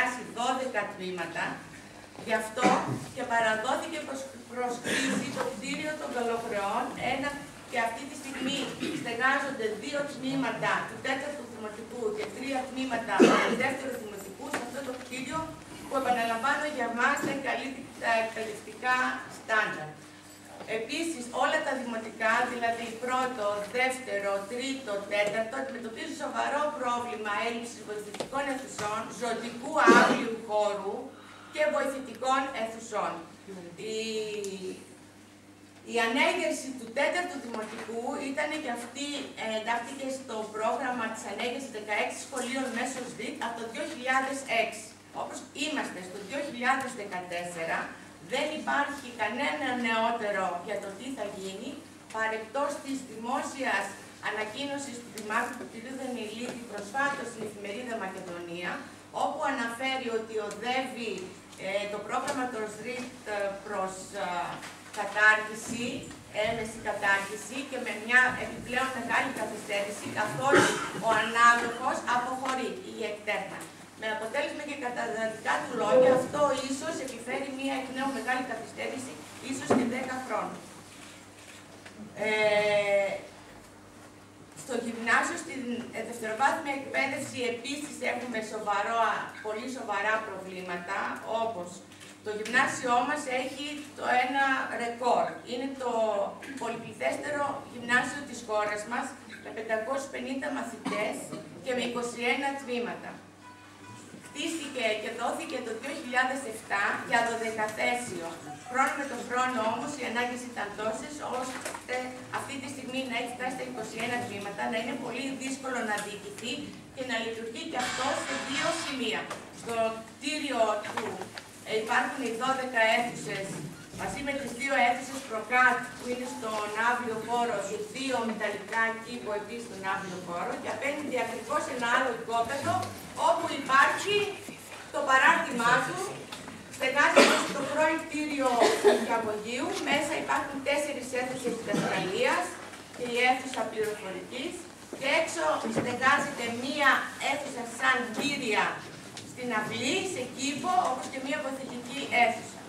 σχεδιάσει 12 τμήματα. Γι' αυτό και παραδόθηκε προς, προς χρήση το κτίριο των καλοχρεών, ένα και αυτή τη στιγμή στεγάζονται δύο τμήματα του τέταρτου δημοτικού και τρία τμήματα του δεύτερου δημοτικού σε αυτό το κτίριο που επαναλαμβάνω για μας δεν καλύπτει τα εκπαιδευτικά στάνταρ. Επίσης, όλα τα δημοτικά, δηλαδή πρώτο, δεύτερο, τρίτο, τέταρτο, αντιμετωπίζουν σοβαρό πρόβλημα έλλειψης βοηθητικών αιθουσών, ζωτικού άγριου χώρου και βοηθητικών αιθουσών. Η, η ανέγερση του τέταρτου δημοτικού ήταν και αυτή ε, εντάχθηκε στο πρόγραμμα της ανέγερσης 16 σχολείων μέσω ΣΔΙΤ από το 2006. Όπως είμαστε στο 2014, δεν υπάρχει κανένα νεότερο για το τι θα γίνει, παρεκτός της δημόσιας ανακοίνωσης του Δημάρχου του κ. Δανιλίδη προσφάτως στην εφημερίδα Μακεδονία, όπου αναφέρει ότι οδεύει ε, το πρόγραμμα των ΣΡΙΤ ε, προς ε, κατάργηση, έμεση κατάργηση και με μια επιπλέον μεγάλη καθυστέρηση, καθώς ο ανάδοχος αποχωρεί η εκτέρνα. Με αποτέλεσμα και κατά τα δικά του λόγια, αυτό ίσως επιφέρει μια εκ νέου μεγάλη καθυστέρηση, ίσως και 10 χρόνων. Ε, στο γυμνάσιο, στην δευτεροβάθμια εκπαίδευση, επίσης έχουμε σοβαρό, πολύ σοβαρά προβλήματα, όπως το γυμνάσιό μας έχει το ένα ρεκόρ. Είναι το πολυπληθέστερο γυμνάσιο της χώρας μας, με 550 μαθητές και με 21 τμήματα. Χτίστηκε και δόθηκε το 2007 για το δεκαθέσιο. Χρόνο με τον χρόνο όμως οι ανάγκες ήταν τόσες ώστε αυτή τη στιγμή να έχει φτάσει στα 21 τμήματα, να είναι πολύ δύσκολο να διοικηθεί και να λειτουργεί και αυτό σε δύο σημεία. Στο κτίριο του ε, υπάρχουν οι 12 αίθουσες μαζί με τις δύο αίθουσες προκάτ που είναι στον άβλιο χώρο και δύο μεταλλικά κήπο επίσης στον άβλιο χώρο και απέναντι ακριβώς ένα άλλο οικόπεδο όπου υπάρχει το παράρτημά του στεγάζεται στο πρώην κτίριο του απογείου. Μέσα υπάρχουν τέσσερις αίθουσες διδασκαλίας και η αίθουσα πληροφορικής και έξω στεγάζεται μία αίθουσα σαν κύρια στην αυλή, σε κήπο, όπως και μία βοηθητική αίθουσα.